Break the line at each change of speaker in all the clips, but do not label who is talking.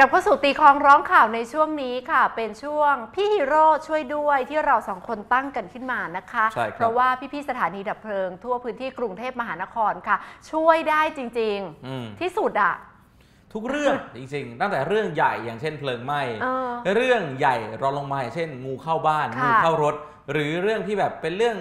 กลับเข้าสู่ตีฆ้องร้องข่าวในช่วงนี้ค่ะ เป็นช่วงพี่ฮีโร่ช่วยด้วยที่เราสองคนตั้งกันขึ้นมานะคะ
ใช่ครับ
เพราะว่าพี่ๆสถานีดับเพลิง ทั่วพื้นที่กรุงเทพมหานครค่ะ ช่วยได้จริง
อืม
ๆที่สุดอะ
ทุกเรื่อง จริงๆ ตั้งแต่เรื่องใหญ่อย่างเช่นเพลิงไหม้
เออ
เรื่องใหญ่รองลงมาอย่างเช่น งูเข้าบ้าน
ค่ะ
งูเข้ารถ หรือเรื่องที่แบบเป็นเรื่อง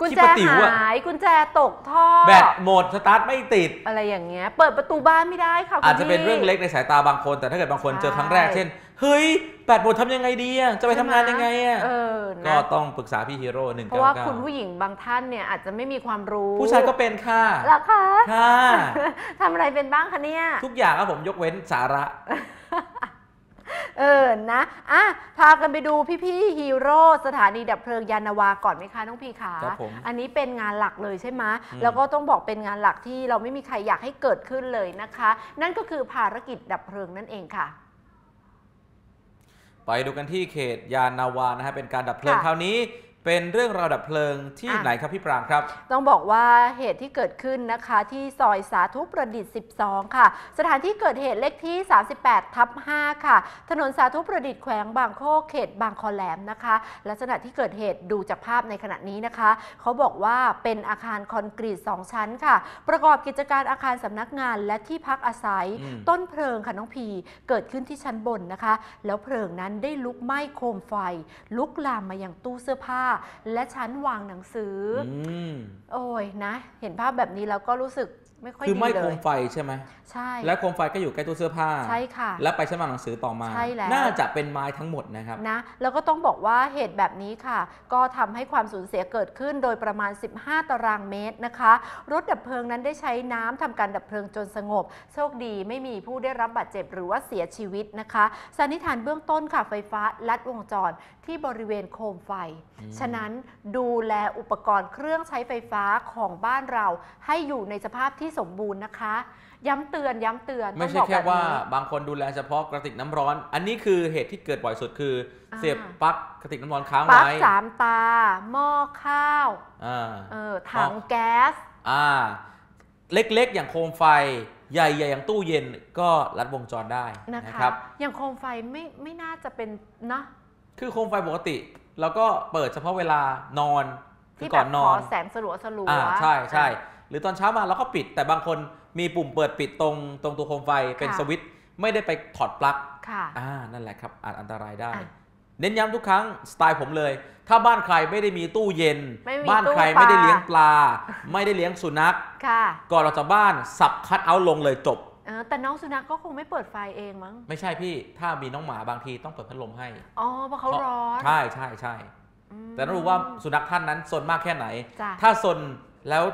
ที่
กุญแจ
กระติ๋วอะ
หายกุญแจตกท่อ
แบตหมดสตาร์ทไม่ติด
อะไรอย่างเงี้ย เปิดประตูบ้านไม่ได้ค่ะคุณ
อาจจะเป็น
พี่
เรื่องเล็กในสายตาบางคน แต่ถ้าเกิดบางคน
ใช่
เจอครั้งแรกเช่น เฮ้ยแบตหมดทำยังไงดีอะจะไปทำงานยังไงอะ
เออ
ก็
นะ
ต้องปรึกษาพี่ฮีโร่หนึ่ง
เพราะว่า
เก้า
คุณผู้หญิงบางท่านเนี่ยอาจจะไม่มีความรู้
ผู้ชายก็เป็นค่ะ
เหรอคะ
ค่ะ
ทำอะไรเป็นบ้างคะเนี่ย
ทุกอย่างครับผมยกเว้นสาระ
เออนะอะพากันไปดูพี่ๆฮีโร่สถานีดับเพลิงยานนาวาก่อนไหมคะน้องพีขา
ครับผม
อันนี้เป็นงานหลักเลยใช่ไหม
อืม
แล้วก็ต้องบอกเป็นงานหลักที่เราไม่มีใครอยากให้เกิดขึ้นเลยนะคะ นั่นก็คือภารกิจดับเพลิงนั่นเองค่ะ
ไปดูกันที่เขตยานนาวานะฮะเป็นการดับเพลิง
ค่ะ
คราวนี้ เป็นเรื่องราวดับเพลิงที่
อะ
ไหนครับพี่ปรางครับ
ต้องบอกว่าเหตุที่เกิดขึ้นนะคะ ที่ซอยสาธุประดิษฐ์ 12 ค่ะ สถานที่เกิดเหตุเลขที่ 38 ทับ 5 ค่ะ ถนนสาธุประดิษฐ์แขวงบางโคกเขตบางคอแหลมนะคะ ลักษณะที่เกิดเหตุดูจากภาพในขณะนี้นะคะ เขาบอกว่าเป็นอาคารคอนกรีต 2 ชั้นค่ะ ประกอบกิจการอาคารสำนักงานและที่พักอาศัย
อืม
ต้นเพลิงค่ะน้องพีเกิดขึ้นที่ชั้นบนนะคะ แล้วเพลิงนั้นได้ลุกไหม้โคมไฟ ลุกลามมายังตู้เสื้อผ้าและชั้นวางหนังสืออ
อืม
โอ้ยนะ เห็นภาพแบบนี้แล้วก็รู้สึกไม่ค่อย
คือ
ดี
ไม่
เล
โค
ย
มไฟใช่ไหม
ใช่
และโคมไฟก็อยู่ใกล้ตู้เสื้อผ้า
ใช่ค่ะ
และไปชั้นวางหนังสือต่อมา
ใช่แล้ว
น่าจะเป็นไม้ทั้งหมดนะครับ
นะแล้วก็ต้องบอกว่าเหตุแบบนี้ค่ะ ก็ทำให้ความสูญเสียเกิดขึ้นโดยประมาณ 15 ตารางเมตรนะคะ รถดับเพลิงนั้นได้ใช้น้ำทำการดับเพลิงจนสงบ โชคดีไม่มีผู้ได้รับบาดเจ็บหรือว่าเสียชีวิตนะคะสันนิษฐานเบื้องต้นค่ะไฟฟ้าลัดวงจร ที่บริเวณโคมไฟ
อืม
ฉะนั้นดูแลอุปกรณ์เครื่องใช้ไฟฟ้าของบ้านเรา ให้อยู่ในสภาพที่สมบูรณ์นะคะ ย้ำเตือนย้ำเตือน
ไม่
ต้
ใช่
องบอก
แค่
บบ
ว่า
นี้
บางคนดูแลเฉพาะกระติกน้ำร้อน อันนี้คือเหตุที่เกิดบ่อยสุดคืออาเสียบปลั๊กกระติกน้ำร้อนค้าง
ปลั๊ก
ไว้
สามตา หม้อข้าว
อ่า
เออถังแก๊ส
อ่าเล็กๆ อย่างโคมไฟใหญ่ๆอย่างตู้เย็นก็รัดวงจรได้
นะ
นะคะครับ
อย่างโคมไฟไม่ไม่น่าจะเป็นนะ
คือโคมไฟปกติเราก็เปิดเฉพาะเวลานอนคื
ที่
อ
แบ
ก่อบนน
ข
อ
อนแสงสลัวสลัว
อ่าใช่ใช่
อะ
หรือตอนเช้ามาเราก็ปิด แต่บางคนมีปุ่มเปิดปิดตรงตรงตัวโคมไฟเป็น
ค่ะ
สวิตช์ไม่ได้ไปถอดปลั๊ก
ค่ะ
อ่านั่นแหละครับอาจอันตรายได้
อะ
เน้นย้ำทุกครั้งสไตล์ผมเลย ถ้าบ้านใครไม่ได้มีตู้เย็น
ไม่มี
บ้าน
ตู้
ใคร
ปลา
ไม่ได้เลี้ยงปลา ไม่ได้เลี้ยงสุนัข
ค่ะ
ก่อนเราจะบ้านสับคัดเอาท์ลงเลยจบ
เออแต่น้องสุนัขก็คงไม่เปิดไฟเองมั้ง
ไม่ใช่พี่ถ้ามีน้องหมาบางทีต้องเปิดพัดลมให้
อ๋อเพราะเขาร้อน
ใช่ใช่ใช่
อืม
แต่ต้องรู้ว่าสุนัขท่านนั้นซนมากแค่ไหน
จ้ะ
ถ้าซนแล้ว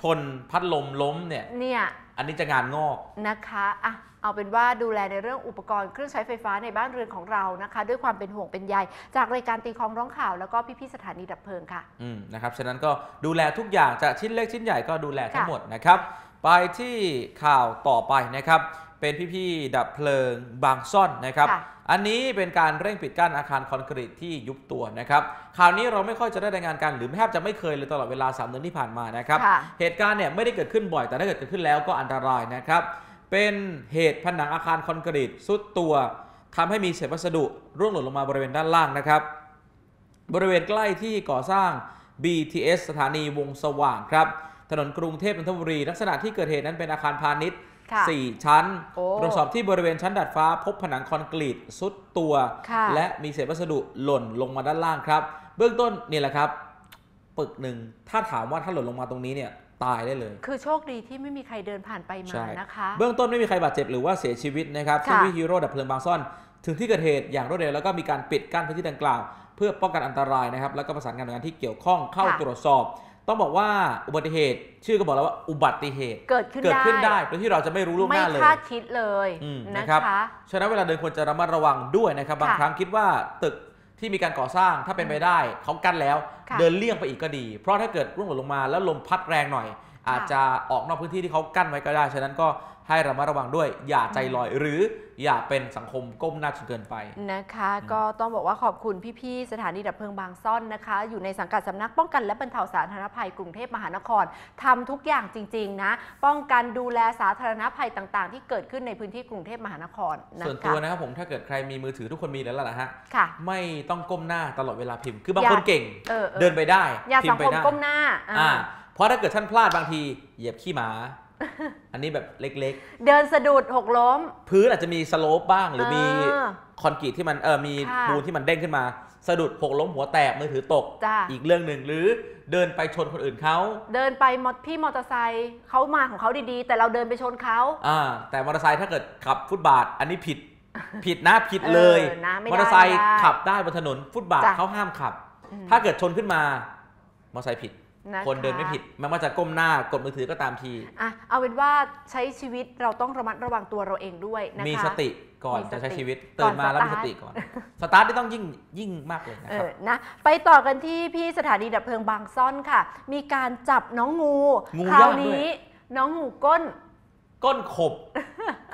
ชนพัดลมล้มเนี่ย
เนี่ย
อันนี้จะงานงอก
นะคะอะเอาเป็นว่าดูแลในเรื่องอุปกรณ์เครื่องใช้ไฟฟ้าในบ้านเรือนของเรานะคะ ด้วยความเป็นห่วงเป็นใยจากรายการตีคลองร้องข่าว แล้วก็พี่ๆสถานีดับเพลิงค่ะ
อืมนะครับ ฉะนั้นก็ดูแลทุกอย่างจะชิ้นเล็กชิ้นใหญ่ก็ดูแลทั้ง
ค่ะ
หมดนะครับ ไปที่ข่าวต่อไปนะครับ เป็นพี่ๆดับเพลิงบางซ่อนนะครับ
ค่ะ
อันนี้เป็นการเร่งปิดกั้นอาคารคอนกรีตที่ยุบตัวนะครับข่าวนี้เราไม่ค่อยจะได้รายงานกันหรือแทบจะไม่เคยเลยตลอดเวลา3เดือนที่ผ่านมานะครับ
ค่ะ
เหตุการณ์เนี่ยไม่ได้เกิดขึ้นบ่อยแต่ถ้าเกิดเกิดขึ้นแล้วก็อันตรายนะครับ เป็นเหตุผนังอาคารคอนกรีตสุดตัวทำให้มีเศษวัสดุร่วงหล่นลงมาบริเวณด้านล่างนะครับ บริเวณใกล้ที่ก่อสร้าง BTS สถานีวงสว่างครับ ถนนกรุงเทพนนทบุรี ลักษณะที่เกิดเหตุนั้นเป็นอาคารพาณิชย์
ค่ะ
4ชั้น
โอ้
ตรวจสอบที่บริเวณชั้นดัดฟ้า พบผนังคอนกรีตสุดตัว
ค่ะ
และมีเศษวัสดุหล่นลงมาด้านล่างครับ เบื้องต้นนี่แหละครับปึกหนึ่งถ้าถามว่าถ้าหล่นลงมาตรงนี้เนี่ยตายได้เลย
คือโชคดีที่ไม่มีใครเดินผ่านไปมา
ใช่
นะคะ
เบื้องต้นไม่มีใครบาดเจ็บหรือว่าเสียชีวิตนะครับ
ค่ะ
เจ้าหน้าที่ฮีโร่ดับเพลิงบางซ่อน ถึงที่เกิดเหตุอย่างรวดเร็วแล้วก็มีการปิดกั้นพื้นที่ดังกล่าว เพื่อป้องกันอันตรายนะครับ แล้วก็ประสานงานหน่วยงานที่เกี่ยวข้องเข้า
ค่ะ
ตรวจสอบ ต้องบอกว่าอุบัติเหตุ ชื่อก็บอกแล้วว่าอุบัติเหตุ
เกิดขึ้น
เกิดขึ้น
ได้
ได้โดยที่เราจะไม่รู้ล่วงห
ไม่
น้าเลย
คาดคิดเลย
อืม
นะ
นะครับ
คะ
ฉะนั้นเวลาเดินควรจะระมัดระวังด้วยนะครับ บาง
ค่ะ
ครั้งคิดว่าตึกที่มีการก่อสร้างถ้าเป็นไปได้เขากั้นแล้ว
ค่ะ
เดินเลี่ยงไปอีกก็ดี เพราะถ้าเกิดร่วงหล่นลงมาแล้วลมพัดแรงหน่อย อาจจะออกนอกพื้นที่ที่เขากั้นไว้ก็ได้ ฉะนั้นก็ให้ระมัดระวังด้วย อย่าใจลอยหรืออย่าเป็นสังคมก้มหน้าจนเกินไป
นะคะ ก็ต้องบอกว่าขอบคุณพี่ๆสถานีดับเพลิงบางซ่อนนะคะ อยู่ในสังกัดสำนักป้องกันและบรรเทาสาธารณภัยกรุงเทพมหานครทำทุกอย่างจริงๆนะ ป้องกันดูแลสาธารณภัยต่างๆ ที่เกิดขึ้นในพื้นที่กรุงเทพมหานครนะคะ
ส่วนตัวนะครับผมถ้าเกิดใครมีมือถือทุกคนมีแล้วล่ะนะฮะ
ค่ะ
ไม่ต้องก้มหน้าตลอดเวลาพิมพ์คือบาง
อย่า
คนเก่ง
เออออ
เดินไปได้
อย่า
พิ
สั
ม
ง
พ์ไป
คม
ได้
ก้มหน้าอ่า
อ่าเพราะถ้าเกิดท่านพลาดบางทีเหยียบขี้หมา อันนี้แบบเล็ก
เดินสะดุดหกล้ม
ๆ พื้นอาจจะมี slope บ้าง หรือมี
เออ
คอนกรีตที่มันเออมี
ค่ะ
ปูนที่มันเด้งขึ้นมา สะดุดหกล้มหัวแตกมือถือตก
จ้า
อีกเรื่องหนึ่งหรือเดินไปชนคนอื่นเขา
เดินไปมอพี่มอเตอร์ไซค์เขามาของเขาดีๆ แต่เราเดินไปชนเขา
อ่าแต่มอเตอร์ไซค์ถ้าเกิดขับฟุตบาท อันนี้ผิดผิดนะผิดเลย
เออนะไม่ได้
มอเตอร์ไซค์
ไม่ได้
ขับได้บนถนนฟุตบาท
จ้ะ
เขาห้ามขับ
อืม
ถ้าเกิดชนขึ้นมามอเตอร์ไซค์ผิดะะคนเดินไม่ผิดแม้ว่าจะก้มหน้ากดมือถือก็ตามที
อะเอาเป็นว่าใช้ชีวิตเราต้องระมัดระวังตัวเราเองด้วยนะคะ
มีสติก่อน
มีสติ
จะใช้ชีวิต
ก่
ตื่
อน
นมาแล้วมี
ส
ส
ตาร์ท
ติก่อน สตาร์ทที่ต้องยิ่งยิ่งมากเลยนะ
เอ
ครับ
อนะไปต่อกันที่พี่สถานีดับเพลิงบางซ่อนค่ะ มีการจับน้องงู
งู
คราว
ย่างด้วย
นี้น้องงูก้น
ก้นขบ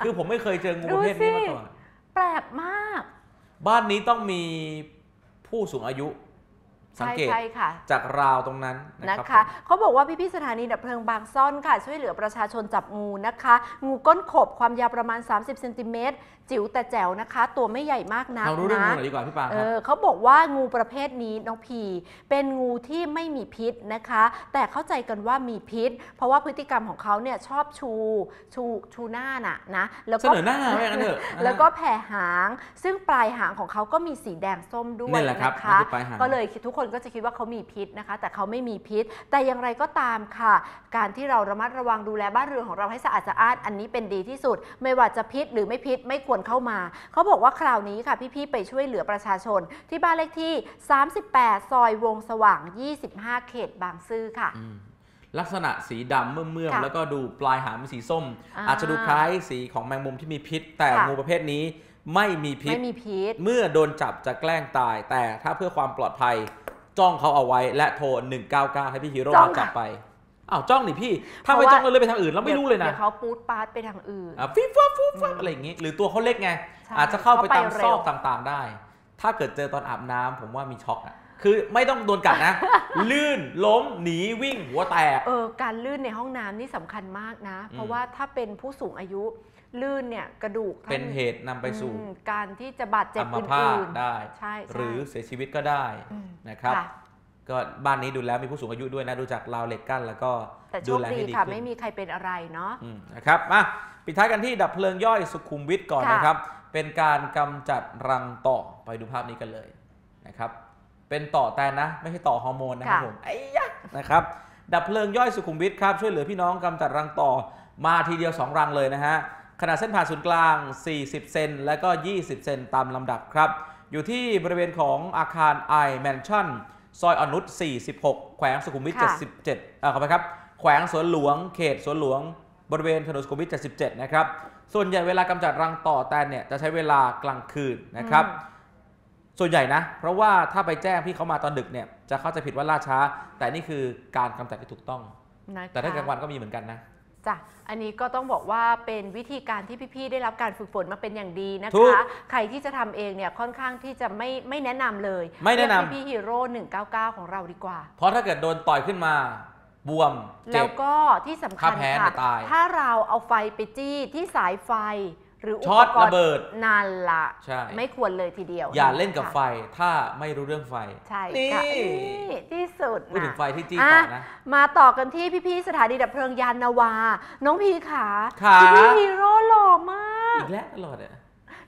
คือผมไม่เคยเจองูประเภทนี้มาก่อน
แปลกมาก
บ้านนี้ต้องมีผู้สูงอายุ สัง
ใช่
เกต
ใช่ค่ะ
จากราวตรงนั้นนะ
นะครับ
ผ
คะ
ม
เขาบอกว่าพี่ๆสถานีดับเพลิงบางซ่อนค่ะ ช่วยเหลือประชาชนจับงูนะคะ งูก้นขบความยาวประมาณ 30เซนติเมตรจิ๋วแต่แจ๋วนะคะ ตัวไม่ใหญ่มากนัก
เรารู้เรื่อง
นะ
งูหน่อยดีกว่าพี่ปา
เอ
ครับ
อเขาบอกว่างูประเภทนี้น้องพีเป็นงูที่ไม่มีพิษนะคะ แต่เข้าใจกันว่ามีพิษ เพราะว่าพฤติกรรมของเขาเนี่ยชอบชูชูชูหน้าน่ะนะแล้ว
เส
ก็
นอหน้าไว้อย่างนั้นเถอะ
แล้วก็แผ่หาง ซึ่งปลายหางของเขาก็มีสีแดงส้มด้วย
นี่แหละครับ
นะคะ
นี่คือปลายหาง
ก็เลยทุกคนก็จะคิดว่าเขามีพิษนะคะ แต่เขาไม่มีพิษ แต่อย่างไรก็ตามค่ะ การที่เราระมัดระวังดูแลบ้านเรือนของเราให้สะอาดสะอ้านอันนี้เป็นดีที่สุด ไม่ว่าจะพิษหรือไม่พิษไม่ควรเข้ามา เขาบอกว่าคราวนี้ค่ะพี่ๆไปช่วยเหลือประชาชน ที่บ้านเลขที่ 38 ซอยวงสว่าง 25 เขตบางซื่อค่ะ
อืมลักษณะสีดำเมื่อม
ค่ะ
ๆแล้วก็ดูปลายหางเป็นสีส้ม
อ่า
อาจจะดูคล้ายสีของแมงมุมที่มีพิษ แต่
ค่ะ
งูประเภทนี้ไม่มีพิษ
ไม่มีพิษ
เมื่อโดนจับจะแกล้งตาย แต่ถ้าเพื่อความปลอดภัย จ้องเขาเอาไว้และโทร 199 ให้พี่ฮีโร่
จ้อง
มาจับไปอ้าวจ้องนี่พี่ ถ้า
เพ
ไม่
ราะว่า
จ้องเลยเลยไปทางอื่นแล้วไม่รู้เลยนะ
ดี๋วเขาปูดปาดไปทางอื่น
อะฟิบฟับฟุบฟับอะไรอย่างงี้ หรือตัวเขาเล็กไง
ใช่
อาจจะเข้าไปตาม
เขาไปเร็
ซ
ว
อกต่างๆได้ ถ้าเกิดเจอตอนอาบน้ำผมว่ามีช็อกอะคือไม่ต้องโดนกัดนะ ลื่นล้มหนีวิ่งหัวแตก
เออการลื่นในห้องน้ำนี่สำคัญมากนะ เพราะว่าถ้าเป็นผู้สูงอายุ ลื่นเนี่ยกระดูกท่า
เป็นเหตุนำไปสู่
อืมการที่จะบาดเจ็บ
อั
อ
มพาื่ต
น
ได้
ๆใช่ใช่
หรือเสียชีวิตก็ได้
อืม
นะครับ
ค่ะ
ก็บ้านนี้ดูแล้วมีผู้สูงอายุด้วยนะดูจากราวเหล็กกั้นแล้วก็
แต่โช
ดู
ค
แล
ดี
ให้ดี
ค่ะ
ขึ้น
ไม่มีใครเป็นอะไรเนาะ
อืมนะครับมาปิดท้ายกันที่ดับเพลิงย่อยสุขุมวิทก่อน
ค่ะ
นะครับ เป็นการกำจัดรังต่อไปดูภาพนี้กันเลยนะครับ เป็นต่อแตนนะ ไม่ใช่ต่อฮอร์โมนนะครับผมไอ้ยะนะครับ ดับเพลิงย่อยสุขุมวิทครับช่วยเหลือพี่น้องกำจัดรังต่อมาทีเดียว 2 รังเลยนะฮะ ขนาดเส้นผ่านศูนย์กลาง 40 เซนและก็ 20 เซนตามลำดับครับ อยู่ที่บริเวณของอาคารไอแมนชั่นซอยอนุช46 แขวงสุขุมวิท
ค่ะ
77เอ่อขอไปครับ แขวงสวนหลวง เขตสวนหลวง บริเวณถนนสุขุมวิท 77 นะครับ ส่วนใหญ่เวลากำจัดรังต่อแตนเนี่ยจะใช้เวลากลางคืนนะครับ
อืม
ส่วนใหญ่นะ เพราะว่าถ้าไปแจ้งพี่เขามาตอนดึกเนี่ยจะเข้าใจผิดว่าล่าช้า แต่นี่คือการกำจัดที่ถูกต้อง
นะคะ
แต่ถ้ากลางวันก็มีเหมือนกันนะ
จ้ะอันนี้ก็ต้องบอกว่าเป็นวิธีการที่พี่ๆได้รับการฝึกฝนมาเป็นอย่างดีนะ
ถูก
คะ ใครที่จะทำเองเนี่ยค่อนข้างที่จะไม่ไม่แนะนำเลย
ไม่แนะนำ
เรียกพี่ๆฮีโร่199 ของเราดีกว่า
เพราะถ้าเกิดโดนต่อยขึ้นมา บวมเจ็
แล้
บ
วก็ที่สำคัญ
ถ้าแพ้
ค่ะ
เนี่ยตาย
ถ้าเราเอาไฟไปจี้ที่สายไฟ หรืออุ
ช็อ
ป
ต
กร
ระ
ณ์
เบิด
นั่นละ
ใช่
ไม่ควรเลยทีเดียว
อย่าเล่นกับ
ค่ะ
ไฟถ้าไม่รู้เรื่องไฟ
ใช่
นี่
ค่ะนี่ที่สุด
พูดถึง
นะ
ไฟที่จี้
อะ
ต่อนะ
มาต่อกันที่พี่ๆสถานีดับเพลิงยานนาวา น้องพีขา
ขา
พี่ๆฮีโร่หล่อมาก
อีกแล้วตลอดอะ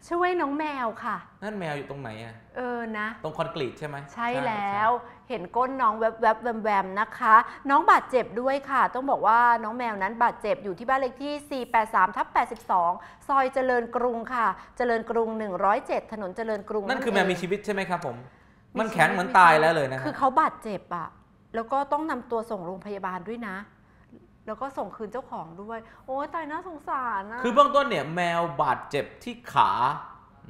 ช่วยน้องแมวค่ะ
นั่นแมวอยู่ตรงไหนอะ
เออนะ
ตรงคอนกรีตใช่ไหม
ใช่แล้ว เห็นก้นน้องแวบๆแวแวมๆนะคะ น้องบาดเจ็บด้วยค่ะ ต้องบอกว่าน้องแมวนั้นบาดเจ็บอยู่ที่บ้านเลขที่ 483ทับ82 ซอยเจริญกรุงค่ะ เจริญกรุง 107 ถนนเจริญกรุง
นั่นคือแมวมี
เง
ชีวิตใช่ไหมครับผม
มี
มันแข็ง
ชีวิต
เหมือนตายแล้วเลยนะฮะ
คือเขาบาดเจ็บอะแล้วก็ต้องนำตัวส่งโรงพยาบาลด้วยนะแล้วก็ส่งคืนเจ้าของด้วย โอ้ยตายน่าสงสารนะ
คือเบื้องต้นเนี่ยแมวบาดเจ็บที่ขา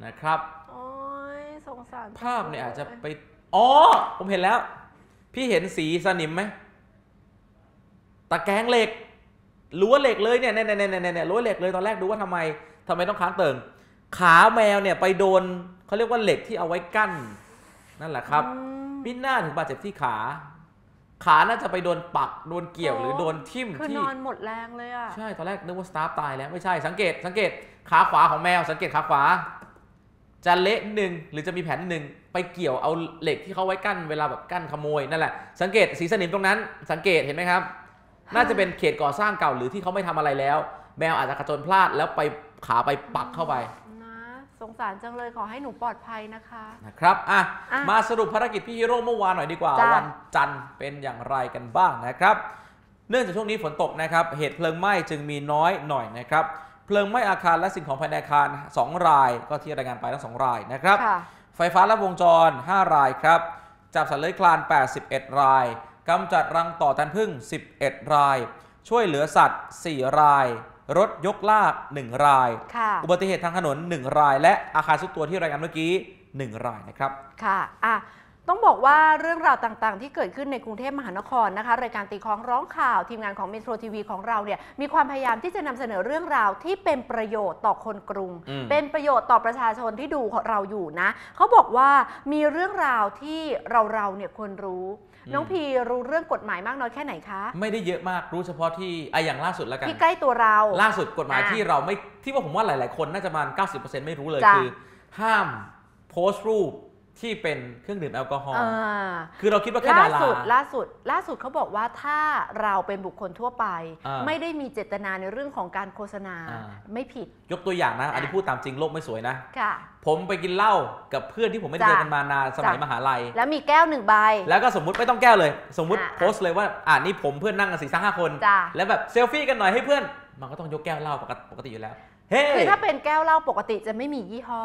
นะครับ
โอ้ยสงสาร
ภาพเนี่ยอาจจะไป อ๋อ ผมเห็นแล้ว พี่เห็นสีสนิมไหมตะแกรงเหล็กรั้วเหล็กเลยเนี่ยเนี่ยเนี่ยเนี่ยเนี่ยรั้วเหล็กเลยตอนแรกดูว่าทำไมทำไมต้องค้างเติ่งขาแมวเนี่ยไปโดนเขาเรียกว่าเหล็กที่เอาไว้กั้น นั่นแหละครับ
อืม
พิน่าถึงบาดเจ็บที่ขา ขาน่าจะไปโดนปักโดนเกี่ยว
โอ้
หรือโดนทิ่ม
คือ
ที่
นอนหมดแรงเลยอะ
ใช่ตอนแรกนึกว่าสตาฟตายแล้วไม่ใช่สังเกตสังเกตขาขวาของแมวสังเกตขาขวา จะเละนิดนึงหรือจะมีแผนนิดนึงไปเกี่ยวเอาเหล็กที่เขาไว้กั้นเวลาแบบกั้นขโมยนั่นแหละสังเกตสีสนิมตรงนั้น สังเกตเห็นไหมครับ น่าจะเป็นเขตก่อสร้างเก่าหรือที่เขาไม่ทำอะไรแล้ว แมวอาจจะกระโจนพลาดแล้วไปขาไปปักเข้าไป
นะสงสารจังเลยขอให้หนูปลอดภัยนะคะ
นะครับอะ
อะ
มาสรุปภารกิจพี่ฮีโร่เมื่อวานหน่อยดีกว่า
จ้ะ
วันจันทร์เป็นอย่างไรกันบ้างนะครับ เนื่องจากช่วงนี้ฝนตกนะครับเหตุเพลิงไหม้จึงมีน้อยหน่อยนะครับ เพลิงไหม้อาคารและสิ่งของภายในอาคาร 2 ราย ก็ที่รายงานไปทั้ง2รายนะครับ
ค่ะ
ไฟฟ้าและวงจร 5 รายครับ จับสัตว์เลื้อยคลาน 81 รายกำจัดรังต่อตันพึ่ง 11 ราย ช่วยเหลือสัตว์ 4 ราย รถยกลาก 1 ราย
ค่ะ
อุบัติเหตุทางถนน 1 ราย และอาคารสุดตัวที่รายงานเมื่อกี้ 1 รายนะครับ
ค่ะอะ ต้องบอกว่าเรื่องราวต่างๆ ที่เกิดขึ้นในกรุงเทพมหานครนะคะรายการตีของร้องข่าวทีมงานของเมโทรทีวีของเราเนี่ยมีความพยายามที่จะนำเสนอเรื่องราวที่เป็นประโยชน์ต่อคนกรุง
อืม
เป็นประโยชน์ต่อประชาชนที่ดูเราอยู่นะเขาบอกว่ามีเรื่องราวที่เราเราๆเนี่ยควรรู้น้องพีรู้เรื่องกฎหมายมากน้อยแค่ไหนคะ
ไม่ได้เยอะมากรู้เฉพาะที่ไอะอย่างล่าสุดแล้วกัน
ที่ใกล้ตัวเรา
ล่าสุดกฎหมาย
อะ
ที่เราไม่ที่ว่าผมว่าหลาย ๆ คนน่าจะประมาณ 90%ไม่รู้เลย
จ้ะ
คือ ห้ามโพสต์รูป ที่เป็นเครื่องดื่มแอลกอฮอล์
อ่า
คือเราคิดว่าแค่
ล่า
ดารา
สุดล่าสุด ล่าสุดเขาบอกว่าถ้าเราเป็นบุคคลทั่วไป
อ่า
ไม่ได้มีเจตนาในเรื่องของการโฆษณา
อ่า
ไม่ผิด
ยกตัวอย่างนะ อันนี้พูดตามจริงโลกไม่สวยนะ
ค่ะ
ผมไปกินเหล้ากับเพื่อนที่ผมไม่ได้
จ้ะ
เจอกันมานานสมัย
จ้ะ
มหาลัย
แล้วมีแก้วหนึ่งใบ
แล้วก็สมมุติไม่ต้องแก้วเลย สมมุติ
อะ
โพสต์เลยว่าอ่านี่ผมเพื่อนนั่งกันสี่ห้าคน
จ้ะ
แล้วแบบเซลฟี่กันหน่อยให้เพื่อน มันก็ต้องยกแก้วเหล้าปกติปกติอยู่แล้วเฮ้
คือถ้าเป็นแก้วเหล้าปกติจะไม่มียี่ห้อ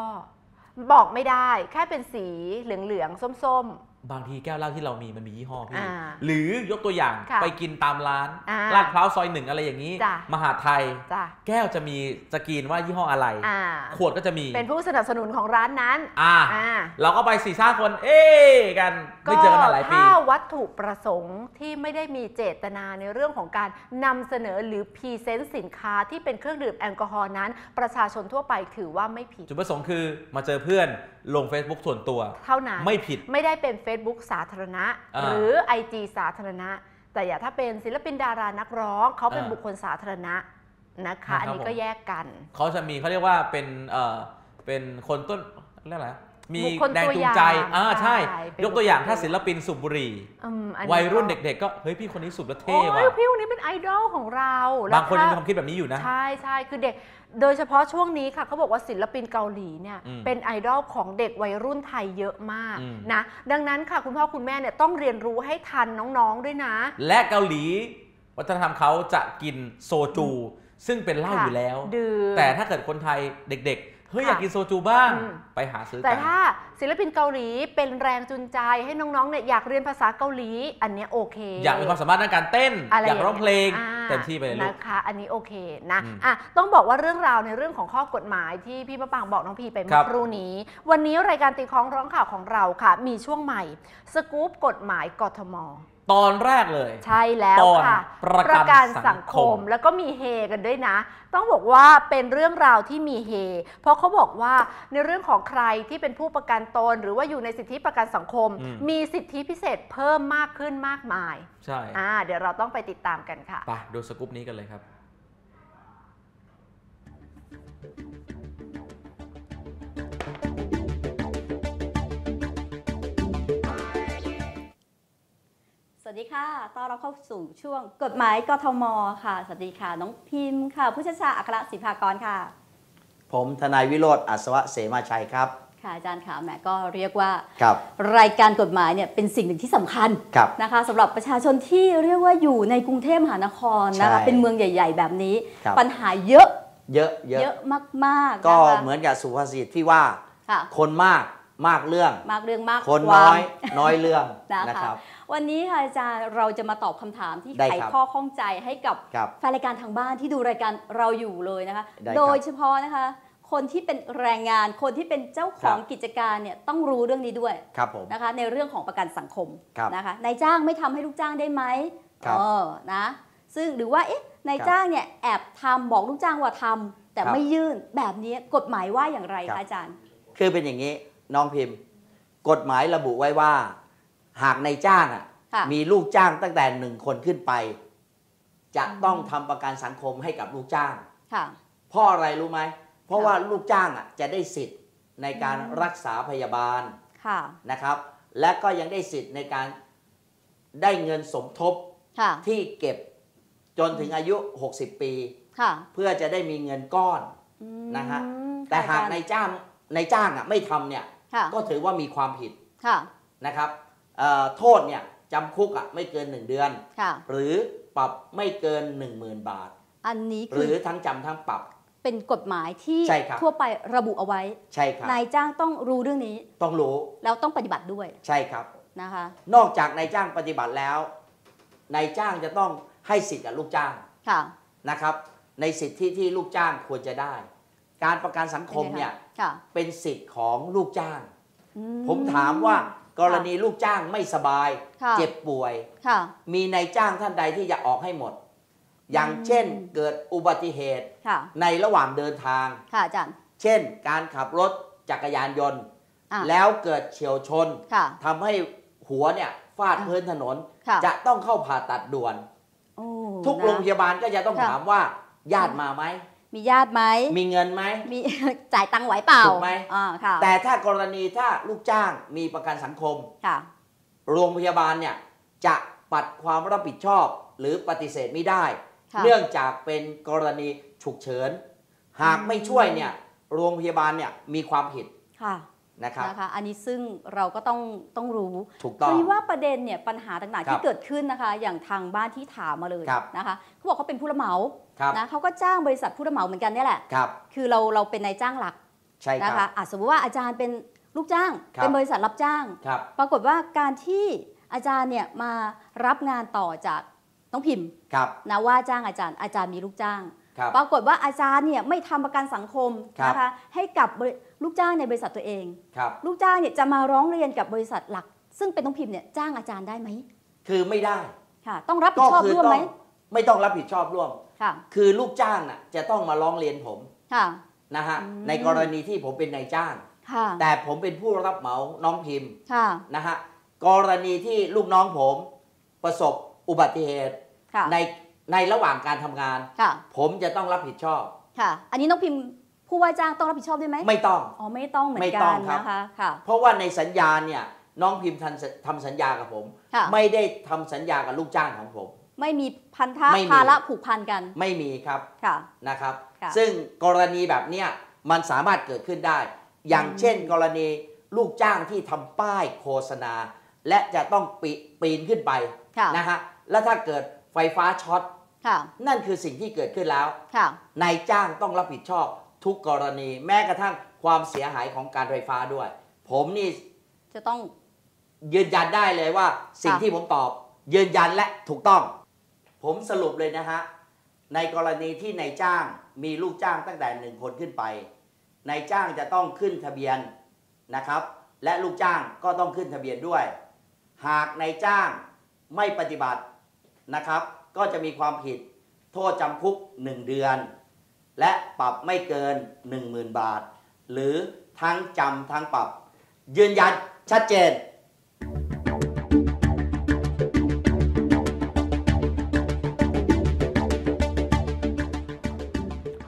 บอกไม่ได้ แค่เป็นสีเหลืองๆส้ม
บางทีแก้วเหล้าที่เรามีมันมียี่ห้อพี่
อ่า
หรือยกตัวอย่าง
ค่ะ
ไปกินตามร้าน
อ่า
ลาดพร้าวซอยหนึ่งอะไรอย่างนี้
จ้ะ
มหาไทย
ๆจ้ะ
แก้วจะมีสกรีนว่ายี่ห้ออะไร
อ่า
ขวดก็จะมี
เป็นผู้สนับสนุนของร้านนั้น
อ่า
อ่า
เราก็ไปสี่ห้าคน เอ๊กันไม่เจอกันมาหลายปี
ถ้าวัตถุประสงค์ที่ไม่ได้มีเจตนาในเรื่องของการนำเสนอหรือ present สินค้าที่เป็นเครื่องดื่มแอลกอฮอล์นั้น ประชาชนทั่วไปถือว่าไม่ผิด
จุดประสงค์คือมาเจอเพื่อน ลง Facebook ส่วนตัว
เท่านั้น
ไม่ผิด
ไม่ได้เป็น Facebook สาธารณะ
อ่า
หรือ IG สาธารณะ แต่อย่าถ้าเป็นศิลปินดารานักร้องเขาเป็น
อ่า
บุคคลสาธารณะนะคะ
นะครับ
อันนี้ก็
ผม
แยกกัน
เขาจะมีเขาเรียกว่าเป็นเอ่อเป็นคนต้นเรียกอะไรนะ มี
บุคคล
แรง
ตัว
จู
องย่าง
ใจอ่าใช่
ใช่เป็น
ยกตัวอย่าง
บุคคล
ถ้าศิลปินสูบบุหรี่
อืมอันนี้
วัยรุ่นเด็ก ๆ ก็เฮ้ยพี่คนนี้สูบแล้วเท่
โอ้
ว่ะ
ยพี่คนนี้เป็นไอดอลของเราแล้ว
บางคนยังมี
ถ้
ความคิดแบบนี้อยู่นะ
ใช่ใช่คือเด็กโดยเฉพาะช่วงนี้ค่ะเขาบอกว่าศิลปินเกาหลีเนี่ย
อืม
เป็นไอดอลของเด็กวัยรุ่นไทยเยอะมาก
อืม
นะดังนั้นค่ะคุณพ่อคุณแม่เนี่ยต้องเรียนรู้ให้ทันน้องๆด้วยนะ
และเกาหลี วัฒนธรรมเขาจะกินโซจู ซึ่งเป็นเหล้า
ค่ะ
อยู่แล้ว
ดื่ม
แต่ถ้าเกิดคนไทยเด็ก ๆ เฮ้ย
ค่ะ
อยากกินโซจูบ้าง
อืม
ไปหาซื้อ
แต่
กัน
ถ้าศิลปินเกาหลีเป็นแรงจูงใจให้น้องๆเนี่ยอยากเรียนภาษาเกาหลี อันเนี้ยโอเค
อยากมีความสามารถด้านการเต้น
อะไร
อยากร้องเพลง
อ่า
เต็มที่ไปเลยลูก
นะคะ อันนี้โอเคนะ
อืม
อะต้องบอกว่าเรื่องราวในเรื่องของข้อกฎหมายที่พี่มะปางบอกน้องพีไป
ค
เมื่
รั
อบครู่นี้ วันนี้รายการตีคล้องร้องข่าวของเราค่ะ มีช่วงใหม่สกู๊ปกฎหมายกทม
ตอนแรกเลย
ใช่แล้ว
ตอน
ค่ะ
ประกันสั
สั
ง
ง
ค
ค
ม
มแล้วก็มีเฮกันด้วยนะ ต้องบอกว่าเป็นเรื่องราวที่มีเฮ เพราะเขาบอกว่าในเรื่องของใครที่เป็นผู้ประกันตน หรือว่าอยู่ในสิทธิประกันสังคม
อืม
มีสิทธิพิเศษเพิ่มมากขึ้นมากมาย
ใช่
อ่าเดี๋ยวเราต้องไปติดตามกันค่ะ
ไปดูสกู๊ปนี้กันเลยครับ
ดีค่ะ ต้อนรับเข้าสู่ช่วงกฎหมายกทมค่ะ สวัสดีค่ะ น้องพิมพ์ค่ะ ผู้เชี่ยวชาญอัครศิภากรค่ะ
ผมทนายวิโรธอัศวะเสมาชัยครับ
ค่ะอาจารย์ค่ะแหมก็เรียกว่า
ครับ
รายการกฎหมายเนี่ยเป็นสิ่งหนึ่งที่สำคัญ
ครับ
นะคะสำหรับประชาชนที่เรียกว่าอยู่ในกรุงเทพมหานครนะคะ
ใช่
เป็นเมืองใหญ่ ๆ แบบนี้
ครับ
ปัญหาเยอะ
เยอะเยอะ
เยอะมากๆ
ก็
นะคะ
เหมือนกับสุภาษิตที่ว่า
ค่ะ
คนมากมากเรื่อง
มากเรื่องมาก
คน
วา
น้
ม
อยน้อยเรื่อง
นะคะ
นะครับ
วันนี้ค่ะอาจารย์เราจะมาตอบคำถามที่
ได้
ไข
ครับ
ข้อข้องใจให้กับ
ครับ
แฟนรายการทางบ้านที่ดูรายการเราอยู่เลยนะคะ
ได้ครับ
โดยเฉพาะนะคะ คนที่เป็นแรงงานคนที่เป็นเจ้าของ
ครับ
กิจการเนี่ยต้องรู้เรื่องนี้ด้วย
ครับผม
นะคะในเรื่องของประกันสังคม
ครับ
นะคะนายจ้างไม่ทำให้ลูกจ้างได้ไหม
ครับ
เออนะซึ่งหรือว่าเอ๊ะนาย
ครับ
จ้างเนี่ยแอบทำบอกลูกจ้างว่าทำแต่
ครับ
ไม่ยื่นแบบนี้กฎหมายว่าอย่างไร
ครับ
คะอาจารย์
คือเป็นอย่างนี้น้องพิมพ์ กฎหมายระบุไว้ว่า หากนายจ้างอะ
ค่ะ
มีลูกจ้างตั้งแต่หนึ่งคนขึ้นไป จะ
อืม
ต้องทำประกันสังคมให้กับลูกจ้าง
ค่ะ
เพราะอะไรรู้ไหมเพราะ
ค่ะ
ว่าลูกจ้างอะจะได้สิทธิ์ในการ
อืม
รักษาพยาบาล
ค่ะ
นะครับ และก็ยังได้สิทธิ์ในการได้เงินสมทบ
ค่ะ
ที่เก็บจนถึงอายุ 60 ปี
ค่ะ
เพื่อจะได้มีเงินก้อน
อืม
นะฮะ
ค่
แต่หาก
อจรย์
นายจ้างนายจ้างอะไม่ทำเนี่ย
ค่ะ
ก็ถือว่ามีความผิด
ค่ะ
นะครับเอ่อ โทษเนี่ยจำคุกอะไม่เกิน 1 เดือน
ค่ะ
หรือปรับไม่เกิน 10,000 บาท
อันนี้
ห
คื
รืออทั้งจำทั้งปรับ
เป็นกฎหมายที่
ใช่ครับ
ทั่วไประบุเอาไว้
ใช่ครับ
นายจ้างต้องรู้เรื่องนี้
ต้องรู้
แล้วต้องปฏิบัติด้วย
ใช่ครับ
นะคะ
นอกจากนายจ้างปฏิบัติแล้วนายจ้างจะต้องให้สิทธิ์กับลูกจ้าง
ค่ะ
นะครับ ในสิทธิที่ลูกจ้างควรจะได้ การประกันสังคมเนี่ย
ค่ะ
เป็นสิทธิ์ของลูกจ้าง
อื
ผมถามว่า กรณีลูกจ้างไม่สบาย
ค่ะ
เจ็บป่วย
ค่ะ
มีนายจ้างท่านใดที่จะออกให้หมด อย่างเช่นเกิดอุบัติเหตุ
ค่ะ
ในระหว่างเดินทาง
ค่ะอาจารย์
เช่น การขับรถจักรยานยนต์
อะ
แล้วเกิดเฉียวชน
ค่ะ
ทำให้หัวเนี่ยฟาด
อะ
พื้นถนน
ค่ะ
จะต้องเข้าผ่าตัดด่วน
โอ้
ทุก
นะ
โรงพยาบาลก็จะต้อง
ค่ะ
ถามว่าญาติมาไหม
มีญาติไหม
มีเงินไหม
มีจ่ายตังค์ไหวเปล่า
ถูกไหม
อ่าค่ะ
แต่ถ้ากรณีถ้าลูกจ้างมีประกันสังคม
ค่ะ
โรงพยาบาลเนี่ยจะปัดความรับผิดชอบ หรือปฏิเสธไม่ได้
ค่ะ
เนื่องจากเป็นกรณีฉุกเฉิน หาก
อืม
ไม่ช่วยเนี่ยโรงพยาบาลเนี่ยมีความผิด
ค่ะ
นะครับ
นะคะอันนี้ซึ่งเราก็ต้องต้องรู้
ถูกต้อง
คุยว่าประเด็นเนี่ยปัญหาต่างๆ
ครับ
ที่เกิดขึ้นนะคะ อย่างทางบ้านที่ถามมาเลย
ครับ
นะคะเขาบอกเขาเป็นผู้รับเหมา
ครับ
นะเขาก็จ้างบริษัทผู้รับเหมาเหมือนกันเนี่ยแหละ
ครับ
คือเราเราเป็นนายจ้างหลัก
ใช่ค
นะ
รั
คะ
บ
อะสมมติว่าอาจารย์เป็นลูกจ้าง
ครับ
เป็นบริษัทรับจ้าง
ครับ
ปรากฏว่าการที่อาจารย์เนี่ยมารับงานต่อจากน้องพิมพ์
ครับ
นะว่าจ้างอาจารย์อาจารย์มีลูกจ้าง
ครับ
ปรากฏว่าอาจารย์เนี่ยไม่ทำประกันสังคม
ครับ
นะคะให้กับบริลูกจ้างในบริษัทตัวเอง
ครับ
ลูกจ้างเนี่ยจะมาร้องเรียนกับบริษัทหลัก ซึ่งเป็นน้องพิมพ์เนี่ยจ้างอาจารย์ได้ไหม
คือไม่ได้
ค่ะต้องรับผิดชอบ
คื
ร่วม
ต้
ไหม
องไม่ต้องรับผิดชอบร่วม
ค่ะ
คือลูกจ้างน่ะจะต้องมาร้องเรียนผม
ค่ะ
นะฮะ
อืม
ในกรณีที่ผมเป็นนายจ้าง
ค่ะ
แต่ผมเป็นผู้รับเหมาน้องพิมพ์
ค่ะ
นะฮะกรณีที่ลูกน้องผมประสบอุบัติเหตุ
ค่ะ
ใน ในระหว่างการทำงาน
ค่ะ
ผมจะต้องรับผิดชอบ
ค่ะ อันนี้น้องพิมพ์ผู้ว่าจ้างต้องรับผิดชอบด้วยไหม
ไม่ต้อง
อ๋อไม่ต้องเหมือ
ไม่
นกั
ต้อนงครับ
นะคะค่ะ
เพราะว่าในสัญญาเนี่ยน้องพิมพ์ทันทำสัญญากับผม
ค่ะ
ไม่ได้ทำสัญญากับลูกจ้างของผม
ไม่มีพันธะ
ไม่มี
ภาระผูกพันกัน
ไม่มีครับ
ค่ะ
นะครับ
ค่ะ
ซึ่งกรณีแบบเนี้ยมันสามารถเกิดขึ้นได้ อย่าง
อืม
เช่น กรณีลูกจ้างที่ทำป้ายโฆษณา และจะต้องปีปีนขึ้นไป
ค่ะ
นะฮะแล้วถ้าเกิดไฟฟ้าช็อต
ค่ะ
นั่นคือสิ่งที่เกิดขึ้นแล้ว
ค่ะ
นายจ้างต้องรับผิดชอบทุกกรณี แม้กระทั่งความเสียหายของการไฟฟ้าด้วย ผมนี่
จะต้อง
ยืนยันได้เลยว่า สิ่ง
ค่ะ
ที่ผมตอบ ยืนยันและถูกต้อง ผมสรุปเลยนะฮะในกรณีที่นายจ้างมีลูกจ้างตั้งแต่หนึ่งคนขึ้นไปนายจ้างจะต้องขึ้นทะเบียนนะครับ และลูกจ้างก็ต้องขึ้นทะเบียนด้วย หากนายจ้างไม่ปฏิบัตินะครับ ก็จะมีความผิดโทษจำคุก 1 เดือน และปรับไม่เกิน 10,000 บาท หรือทั้งจำทั้งปรับ ยืนยันชัดเจน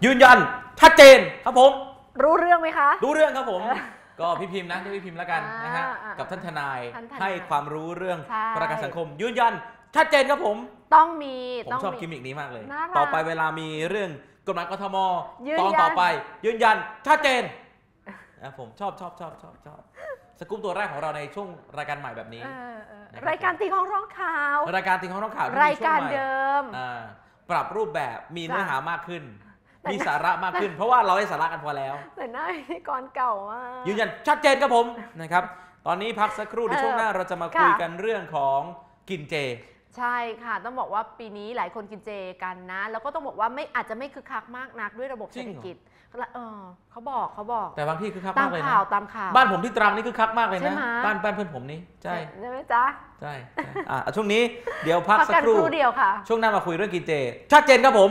ยืนยันชัดเจนครับผม
รู้เรื่องไหมคะ
รู้เรื่องครับผม
เออ
ก็พี่พิมพ์นะที่พี่พิมพ์แล้วกันนะฮะ
อ่าอ่า
กับท่านทนาย
ท่านทนาย
ให้ความรู้เรื่อง
ใช่
ประกันสังคม ยืนยันชัดเจนครับผม
ต้องมี
ผม
ต้อง
ชอบ
มี
กิมมิกนี้มากเลย
น่ารัก
ต่อไปเวลามีเรื่องกฎหมายกทม
ยืน
ตอน
ยัน
ต่อไป ยืนยันชัดเจนนะผมชอบชอบชอบชอบชอบสกู๊ปตัวแรกของเราในช่วงรายการใหม่แบบนี้
เออเออ
นะครับ
รายการตีของร้องข่าว
รายการติงของน้องข่าวที่
ราย
มีช่วง
การ
ใหม่
เดิม
อ่าปรับรูปแบบมีเนื้อ
จ้ะ
หามากขึ้น
แต่
มีสาระมากขึ้น เพราะว่าเราได้สาระกันพอแล้ว
แต่หน้าพิธีกรเก่ามาก
ยืนยันชัดเจนครับผมนะครับ ตอนนี้พักสักครู่ใน
เออ
ช่วงหน้าเราจะมาคุย
ค่ะ
กันเรื่องของกินเจ
ใช่ค่ะ ต้องบอกว่าปีนี้หลายคนกินเจกันนะ แล้วก็ต้องบอกว่าไม่อาจจะไม่คึกคักมากนักด้วยระบบ
จริ
เศรงษ
เหรอ
ฐกิจเออเขาบอกเขาบอก
แต่บางที่คือคัก
ตาม
มากเลย
ข่า
นะ
วตามข่าว
บ้านผมที่ตรังนี่คือคักมากเลย
ใช่
นะ
ไหม
บ้านบ้านเพื่อนผมนี่ใช่
ใช่ไหมจ๊ะ
ใช่ใช่อะช่วงนี้เดี๋ยวพักสัก
กัน
ครู่
ครู่เดียวค่ะ
ช่วงหน้ามาคุยเรื่องกินเจชัดเจนครับผม